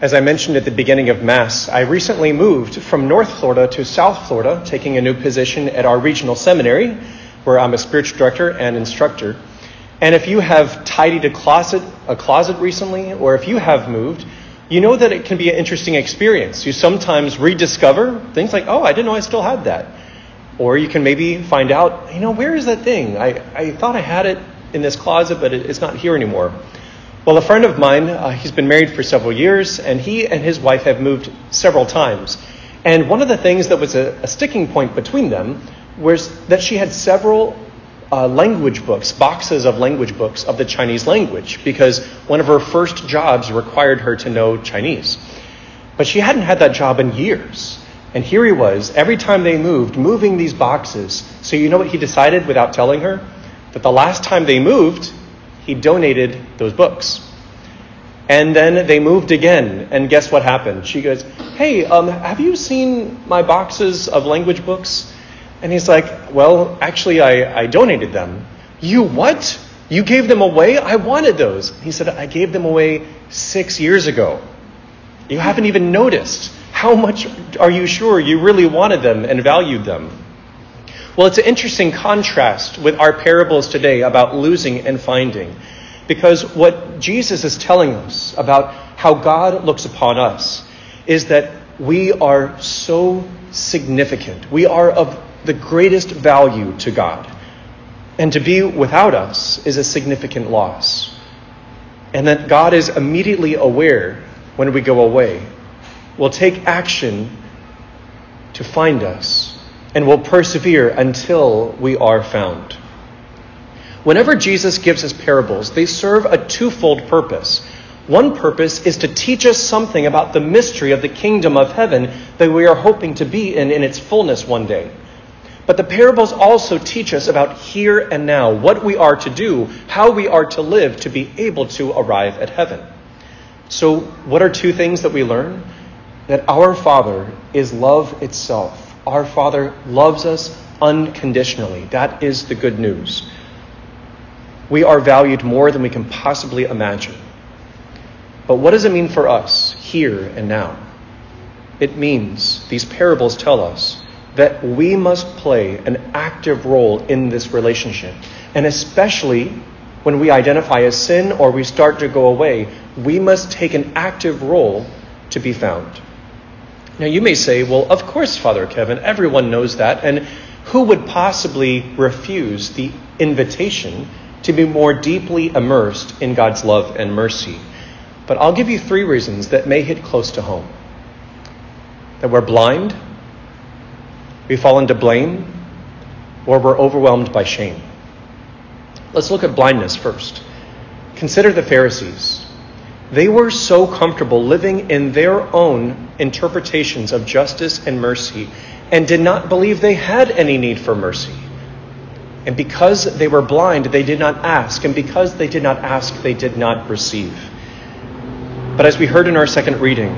As I mentioned at the beginning of Mass, I recently moved from North Florida to South Florida, taking a new position at our regional seminary, where I'm a spiritual director and instructor. And if you have tidied a closet, a closet recently, or if you have moved, you know that it can be an interesting experience. You sometimes rediscover things like, oh, I didn't know I still had that. Or you can maybe find out, you know, where is that thing? I, I thought I had it in this closet, but it's not here anymore. Well, a friend of mine, uh, he's been married for several years, and he and his wife have moved several times. And one of the things that was a, a sticking point between them was that she had several uh, language books, boxes of language books of the Chinese language, because one of her first jobs required her to know Chinese. But she hadn't had that job in years. And here he was, every time they moved, moving these boxes. So you know what he decided without telling her? That the last time they moved, he donated those books. And then they moved again, and guess what happened? She goes, Hey, um, have you seen my boxes of language books? And he's like, Well, actually, I, I donated them. You what? You gave them away? I wanted those. He said, I gave them away six years ago. You haven't even noticed. How much are you sure you really wanted them and valued them? Well, it's an interesting contrast with our parables today about losing and finding. Because what Jesus is telling us about how God looks upon us is that we are so significant. We are of the greatest value to God. And to be without us is a significant loss. And that God is immediately aware when we go away, will take action to find us and will persevere until we are found. Whenever Jesus gives his parables, they serve a twofold purpose. One purpose is to teach us something about the mystery of the kingdom of heaven that we are hoping to be in in its fullness one day. But the parables also teach us about here and now, what we are to do, how we are to live to be able to arrive at heaven. So, what are two things that we learn? That our Father is love itself our Father loves us unconditionally. That is the good news. We are valued more than we can possibly imagine. But what does it mean for us here and now? It means, these parables tell us, that we must play an active role in this relationship. And especially when we identify a sin or we start to go away, we must take an active role to be found. Now, you may say, well, of course, Father Kevin, everyone knows that. And who would possibly refuse the invitation to be more deeply immersed in God's love and mercy? But I'll give you three reasons that may hit close to home that we're blind, we fall into blame, or we're overwhelmed by shame. Let's look at blindness first. Consider the Pharisees. They were so comfortable living in their own interpretations of justice and mercy and did not believe they had any need for mercy. And because they were blind, they did not ask. And because they did not ask, they did not receive. But as we heard in our second reading,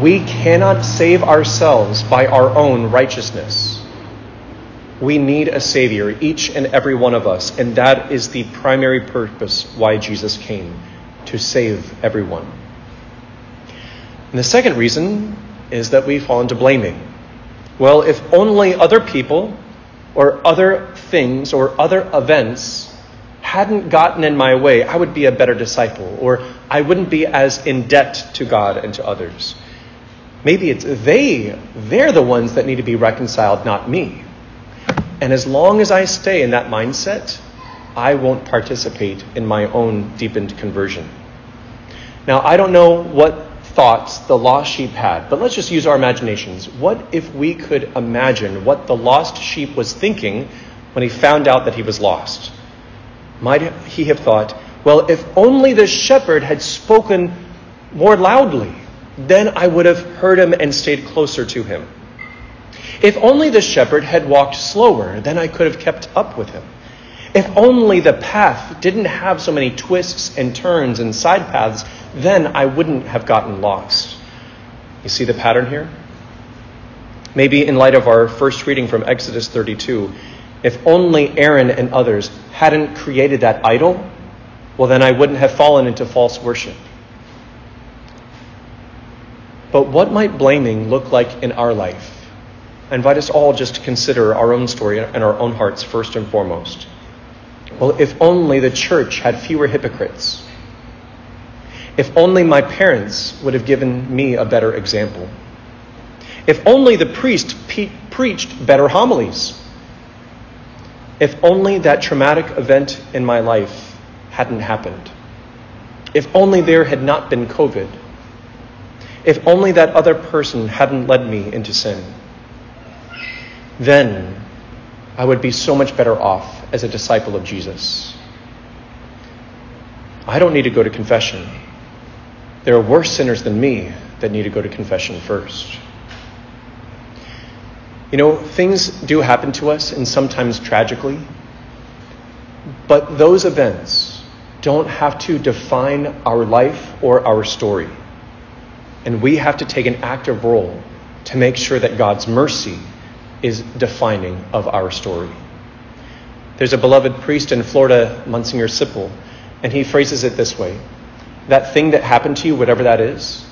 we cannot save ourselves by our own righteousness. We need a Savior, each and every one of us, and that is the primary purpose why Jesus came to save everyone. And the second reason is that we fall into blaming. Well, if only other people or other things or other events hadn't gotten in my way, I would be a better disciple, or I wouldn't be as in debt to God and to others. Maybe it's they, they're the ones that need to be reconciled, not me. And as long as I stay in that mindset, I won't participate in my own deepened conversion. Now, I don't know what thoughts the lost sheep had, but let's just use our imaginations. What if we could imagine what the lost sheep was thinking when he found out that he was lost? Might he have thought, well, if only the shepherd had spoken more loudly, then I would have heard him and stayed closer to him. If only the shepherd had walked slower, then I could have kept up with him. If only the path didn't have so many twists and turns and side paths, then I wouldn't have gotten lost. You see the pattern here? Maybe in light of our first reading from Exodus 32, if only Aaron and others hadn't created that idol, well, then I wouldn't have fallen into false worship. But what might blaming look like in our life? I invite us all just to consider our own story and our own hearts first and foremost. Well, if only the church had fewer hypocrites. If only my parents would have given me a better example. If only the priest pe- preached better homilies. If only that traumatic event in my life hadn't happened. If only there had not been COVID. If only that other person hadn't led me into sin. Then I would be so much better off as a disciple of Jesus. I don't need to go to confession. There are worse sinners than me that need to go to confession first. You know, things do happen to us, and sometimes tragically, but those events don't have to define our life or our story. And we have to take an active role to make sure that God's mercy is defining of our story. There's a beloved priest in Florida, Monsignor Sipple, and he phrases it this way That thing that happened to you, whatever that is,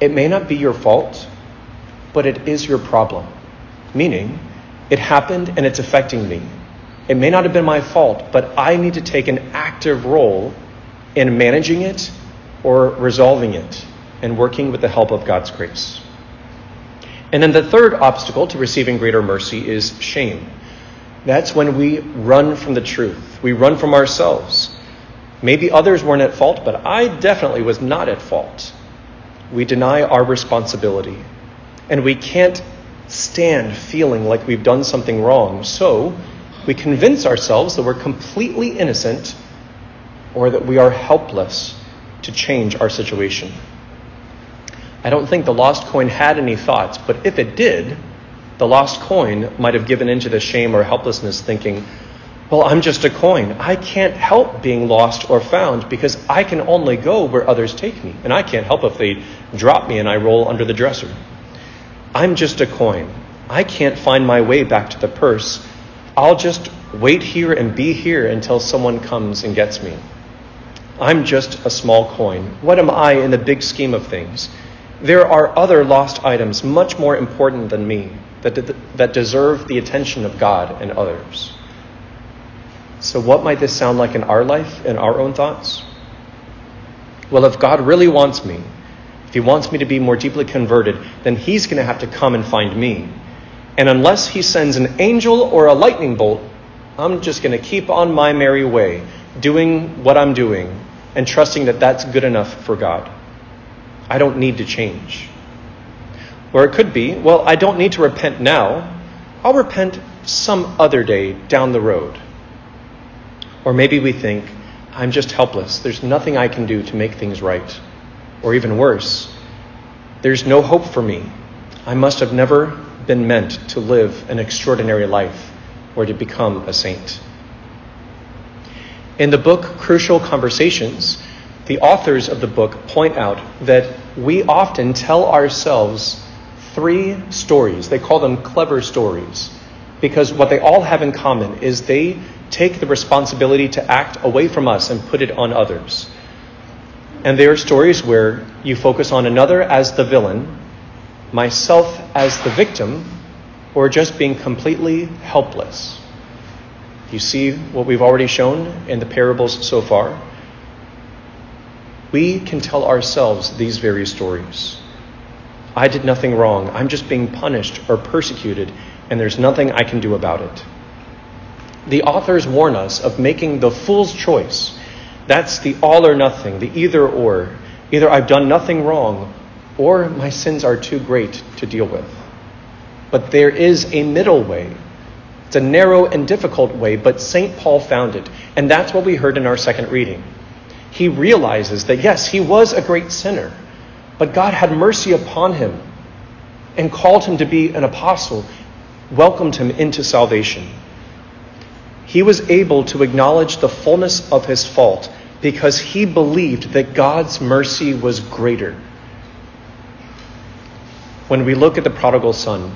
it may not be your fault, but it is your problem. Meaning, it happened and it's affecting me. It may not have been my fault, but I need to take an active role in managing it or resolving it and working with the help of God's grace. And then the third obstacle to receiving greater mercy is shame. That's when we run from the truth. We run from ourselves. Maybe others weren't at fault, but I definitely was not at fault. We deny our responsibility. And we can't stand feeling like we've done something wrong. So we convince ourselves that we're completely innocent or that we are helpless to change our situation. I don't think the lost coin had any thoughts, but if it did, the lost coin might have given into the shame or helplessness, thinking, Well, I'm just a coin. I can't help being lost or found because I can only go where others take me. And I can't help if they drop me and I roll under the dresser. I'm just a coin. I can't find my way back to the purse. I'll just wait here and be here until someone comes and gets me. I'm just a small coin. What am I in the big scheme of things? There are other lost items much more important than me that, that deserve the attention of God and others. So, what might this sound like in our life, in our own thoughts? Well, if God really wants me, if He wants me to be more deeply converted, then He's going to have to come and find me. And unless He sends an angel or a lightning bolt, I'm just going to keep on my merry way, doing what I'm doing, and trusting that that's good enough for God. I don't need to change. Or it could be, well, I don't need to repent now. I'll repent some other day down the road. Or maybe we think, I'm just helpless. There's nothing I can do to make things right. Or even worse, there's no hope for me. I must have never been meant to live an extraordinary life or to become a saint. In the book Crucial Conversations, the authors of the book point out that we often tell ourselves three stories. They call them clever stories because what they all have in common is they take the responsibility to act away from us and put it on others. And they are stories where you focus on another as the villain, myself as the victim, or just being completely helpless. You see what we've already shown in the parables so far? We can tell ourselves these very stories. I did nothing wrong. I'm just being punished or persecuted, and there's nothing I can do about it. The authors warn us of making the fool's choice that's the all or nothing, the either or. Either I've done nothing wrong, or my sins are too great to deal with. But there is a middle way. It's a narrow and difficult way, but St. Paul found it. And that's what we heard in our second reading. He realizes that, yes, he was a great sinner, but God had mercy upon him and called him to be an apostle, welcomed him into salvation he was able to acknowledge the fullness of his fault because he believed that God's mercy was greater. When we look at the prodigal son,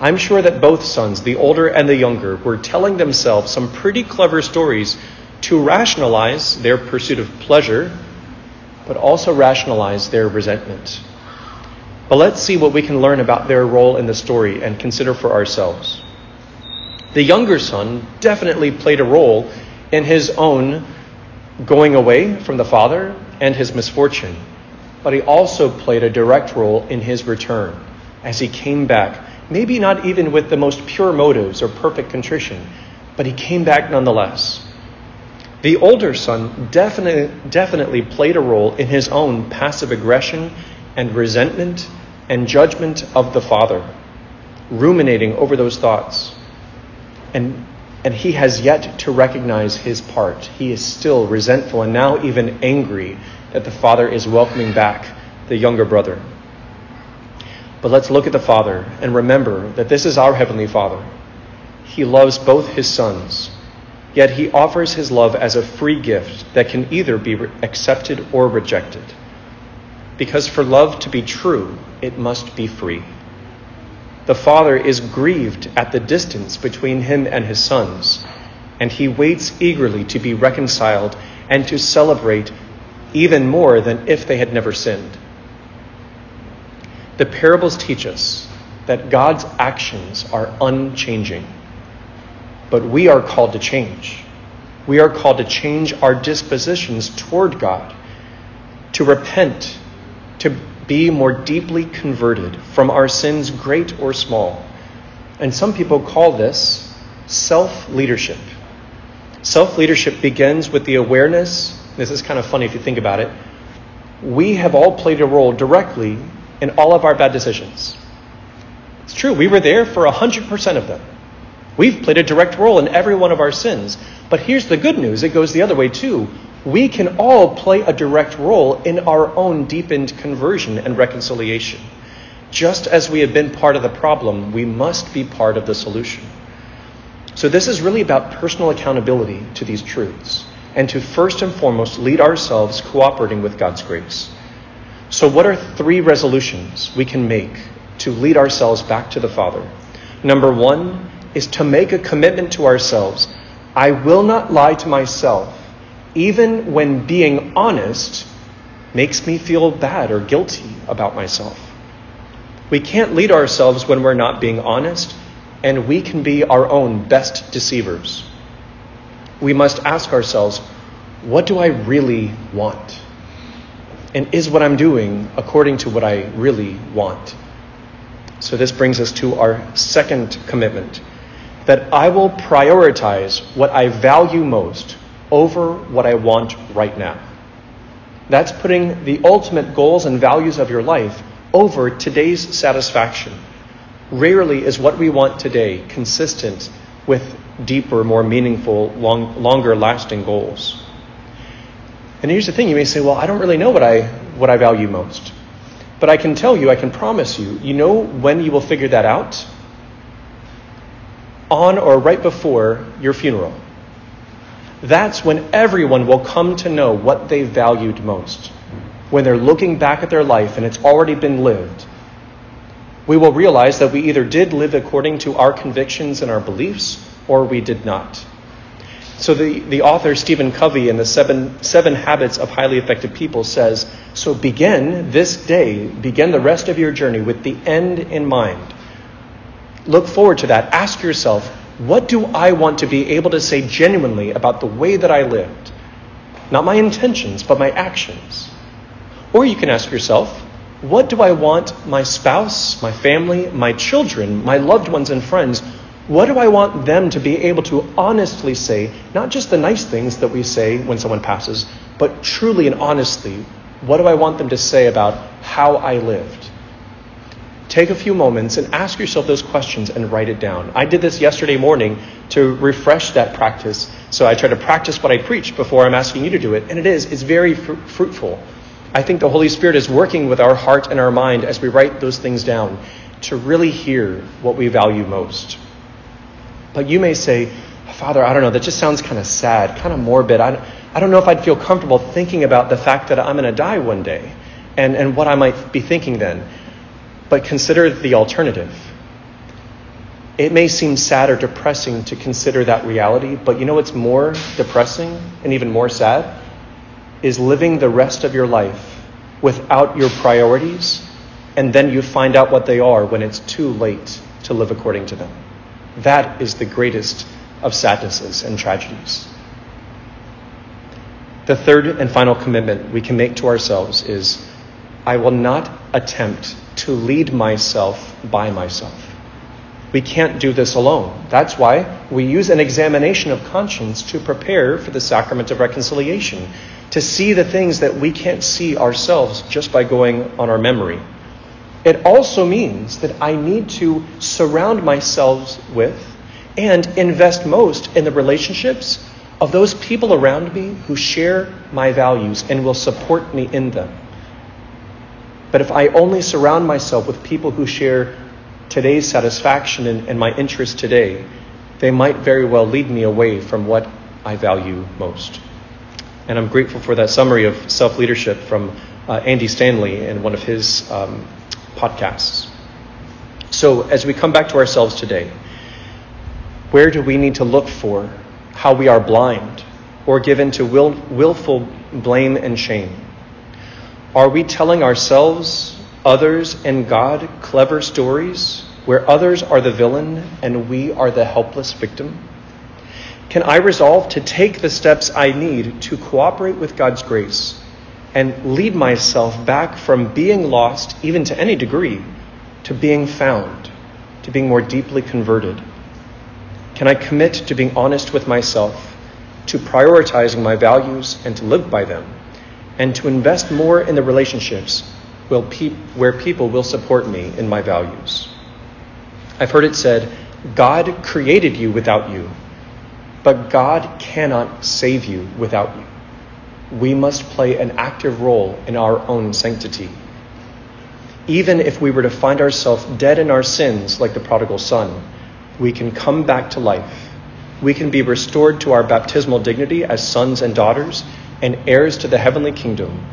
I'm sure that both sons, the older and the younger, were telling themselves some pretty clever stories to rationalize their pursuit of pleasure, but also rationalize their resentment. But let's see what we can learn about their role in the story and consider for ourselves. The younger son definitely played a role in his own going away from the father and his misfortune, but he also played a direct role in his return as he came back, maybe not even with the most pure motives or perfect contrition, but he came back nonetheless. The older son definitely, definitely played a role in his own passive aggression and resentment and judgment of the father, ruminating over those thoughts. And, and he has yet to recognize his part. He is still resentful and now even angry that the father is welcoming back the younger brother. But let's look at the father and remember that this is our heavenly father. He loves both his sons, yet he offers his love as a free gift that can either be accepted or rejected. Because for love to be true, it must be free. The father is grieved at the distance between him and his sons, and he waits eagerly to be reconciled and to celebrate even more than if they had never sinned. The parables teach us that God's actions are unchanging, but we are called to change. We are called to change our dispositions toward God, to repent, to be more deeply converted from our sins, great or small. And some people call this self leadership. Self leadership begins with the awareness this is kind of funny if you think about it. We have all played a role directly in all of our bad decisions. It's true, we were there for 100% of them. We've played a direct role in every one of our sins. But here's the good news it goes the other way too we can all play a direct role in our own deepened conversion and reconciliation. Just as we have been part of the problem, we must be part of the solution. So, this is really about personal accountability to these truths and to first and foremost lead ourselves cooperating with God's grace. So, what are three resolutions we can make to lead ourselves back to the Father? Number one is to make a commitment to ourselves I will not lie to myself even when being honest makes me feel bad or guilty about myself. We can't lead ourselves when we're not being honest, and we can be our own best deceivers. We must ask ourselves, what do I really want? And is what I'm doing according to what I really want? So, this brings us to our second commitment that I will prioritize what I value most over what I want right now. That's putting the ultimate goals and values of your life over today's satisfaction. Rarely is what we want today consistent with deeper, more meaningful, long, longer lasting goals. And here's the thing you may say, well, I don't really know what I, what I value most. But I can tell you, I can promise you, you know when you will figure that out? On or right before your funeral. That's when everyone will come to know what they valued most. When they're looking back at their life and it's already been lived, we will realize that we either did live according to our convictions and our beliefs or we did not. So the, the author Stephen Covey in the seven, seven Habits of Highly Effective People says, so begin this day, begin the rest of your journey with the end in mind. Look forward to that. Ask yourself, what do I want to be able to say genuinely about the way that I lived? Not my intentions, but my actions. Or you can ask yourself, what do I want my spouse, my family, my children, my loved ones, and friends, what do I want them to be able to honestly say, not just the nice things that we say when someone passes, but truly and honestly, what do I want them to say about how I lived? Take a few moments and ask yourself those questions and write it down. I did this yesterday morning to refresh that practice. So I try to practice what I preach before I'm asking you to do it. And it is, it's very fr- fruitful. I think the Holy Spirit is working with our heart and our mind as we write those things down to really hear what we value most. But you may say, Father, I don't know, that just sounds kind of sad, kind of morbid. I, I don't know if I'd feel comfortable thinking about the fact that I'm going to die one day and, and what I might be thinking then. But consider the alternative. It may seem sad or depressing to consider that reality, but you know what's more depressing and even more sad? Is living the rest of your life without your priorities and then you find out what they are when it's too late to live according to them. That is the greatest of sadnesses and tragedies. The third and final commitment we can make to ourselves is I will not attempt to lead myself by myself. We can't do this alone. That's why we use an examination of conscience to prepare for the sacrament of reconciliation, to see the things that we can't see ourselves just by going on our memory. It also means that I need to surround myself with and invest most in the relationships of those people around me who share my values and will support me in them. But if I only surround myself with people who share today's satisfaction and, and my interest today, they might very well lead me away from what I value most. And I'm grateful for that summary of self leadership from uh, Andy Stanley in one of his um, podcasts. So, as we come back to ourselves today, where do we need to look for how we are blind or given to will, willful blame and shame? Are we telling ourselves, others, and God clever stories where others are the villain and we are the helpless victim? Can I resolve to take the steps I need to cooperate with God's grace and lead myself back from being lost, even to any degree, to being found, to being more deeply converted? Can I commit to being honest with myself, to prioritizing my values and to live by them? And to invest more in the relationships where people will support me in my values. I've heard it said, God created you without you, but God cannot save you without you. We must play an active role in our own sanctity. Even if we were to find ourselves dead in our sins like the prodigal son, we can come back to life. We can be restored to our baptismal dignity as sons and daughters and heirs to the heavenly kingdom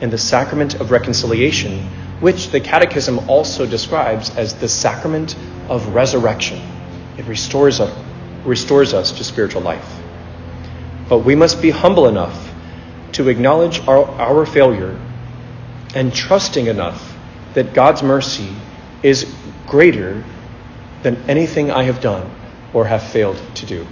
and the sacrament of reconciliation, which the Catechism also describes as the sacrament of resurrection. It restores us, restores us to spiritual life. But we must be humble enough to acknowledge our, our failure and trusting enough that God's mercy is greater than anything I have done or have failed to do.